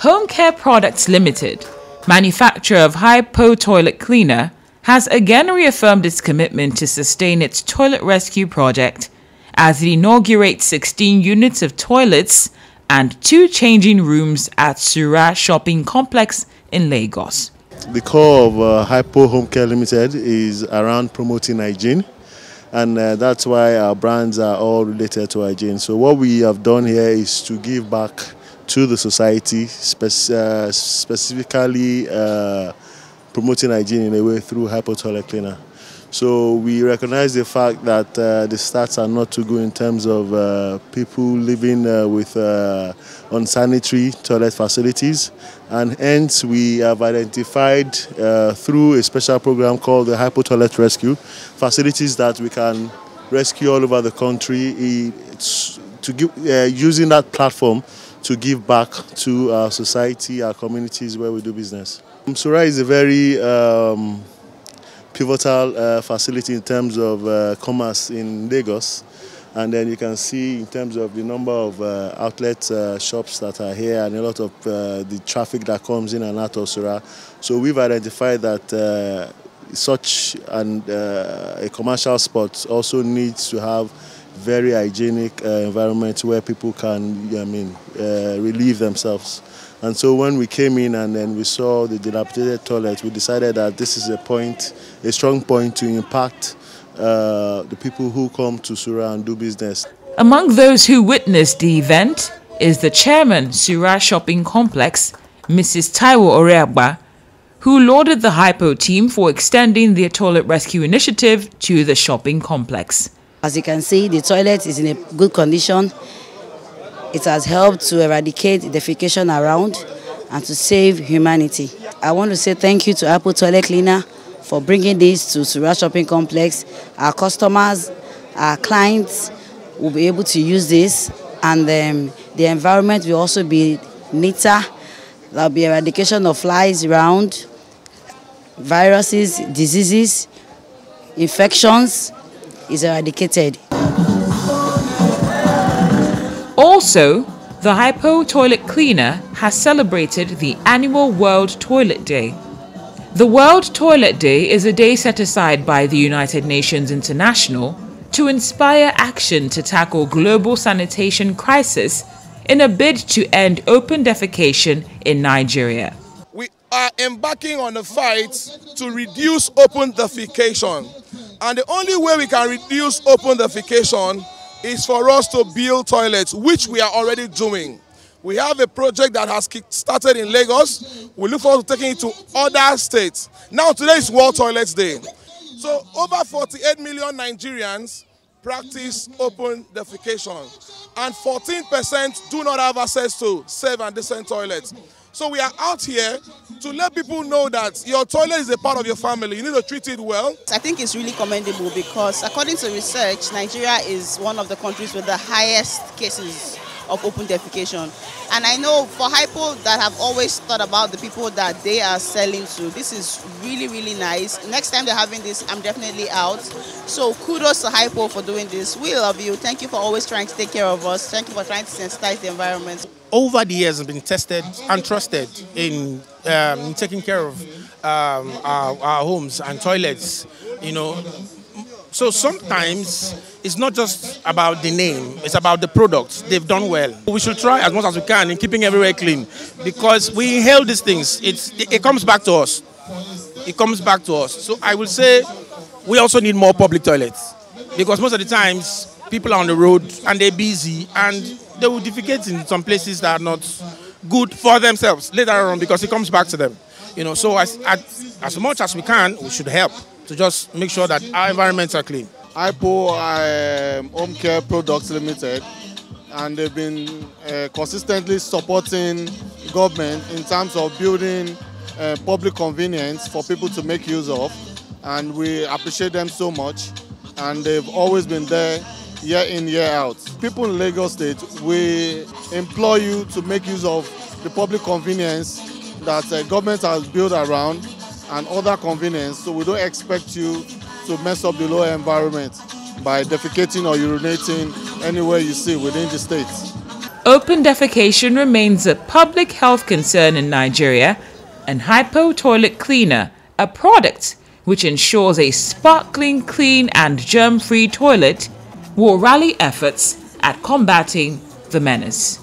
Home Care Products Limited, manufacturer of Hypo toilet cleaner, has again reaffirmed its commitment to sustain its toilet rescue project as it inaugurates 16 units of toilets and two changing rooms at Sura Shopping Complex in Lagos. The core of uh, Hypo Home Care Limited is around promoting hygiene and uh, that's why our brands are all related to hygiene. So what we have done here is to give back to the society, spec uh, specifically uh, promoting hygiene in a way through Hypo Toilet Cleaner. So we recognize the fact that uh, the stats are not too good in terms of uh, people living uh, with unsanitary toilet facilities and hence we have identified through a special program called the Hypo Toilet Rescue facilities that we can rescue all over the country to give, uh, using that platform to give back to our society, our communities where we do business. Sura is a very um, pivotal uh, facility in terms of uh, commerce in Lagos. And then you can see in terms of the number of uh, outlet uh, shops that are here and a lot of uh, the traffic that comes in and out of Sura. So we've identified that uh, such an, a commercial spot also needs to have very hygienic environment where people can, I mean, relieve themselves. And so when we came in and then we saw the dilapidated toilet, we decided that this is a point, a strong point to impact uh, the people who come to Sura and do business. Among those who witnessed the event is the chairman, Sura Shopping Complex, Mrs. Taiwo Oreagba, who lauded the Hypo team for extending their toilet rescue initiative to the shopping complex. As you can see, the toilet is in a good condition it has helped to eradicate defecation around and to save humanity. I want to say thank you to Hypo Toilet Cleaner for bringing this to Sura Shopping Complex. Our customers, our clients will be able to use this and um, the environment will also be neater. There will be eradication of flies around, viruses, diseases, infections is eradicated. Also, the Hypo Toilet Cleaner has celebrated the annual World Toilet Day. The World Toilet Day is a day set aside by the United Nations International to inspire action to tackle global sanitation crisis in a bid to end open defecation in Nigeria. We are embarking on a fight to reduce open defecation. And the only way we can reduce open defecation is for us to build toilets, which we are already doing. We have a project that has started in Lagos. We look forward to taking it to other states. Now, today is World Toilets Day. So, over 48 million Nigerians practice open defecation, and 14% do not have access to safe and decent toilets. So we are out here to let people know that your toilet is a part of your family. You need to treat it well. I think it's really commendable because according to research, Nigeria is one of the countries with the highest cases of open defecation. And I know for Hypo that have always thought about the people that they are selling to, this is really, really nice. Next time they're having this, I'm definitely out. So kudos to Hypo for doing this. We love you. Thank you for always trying to take care of us. Thank you for trying to sensitize the environment. Over the years, have been tested and trusted in, um, in taking care of um, our, our homes and toilets. You know, so sometimes it's not just about the name, it's about the products. They've done well. We should try as much as we can in keeping everywhere clean because we inhale these things. It's, it, comes back to us. It comes back to us. So I will say we also need more public toilets because most of the times people are on the road and they're busy and they will defecate in some places that are not good for themselves later on because it comes back to them. You know, so as, as, as much as we can, we should help to just make sure that our environments are clean. Hypo um, Home Care Products Limited, and they've been uh, consistently supporting government in terms of building uh, public convenience for people to make use of, and we appreciate them so much. And they've always been there year in, year out. People in Lagos State, we implore you to make use of the public convenience that uh, government has built around and other convenience. So we don't expect you to mess up the lower environment by defecating or urinating anywhere you see within the state. open defecation remains a public health concern in Nigeria, and Hypo Toilet Cleaner, a product which ensures a sparkling, clean, and germ free toilet, will rally efforts at combating the menace.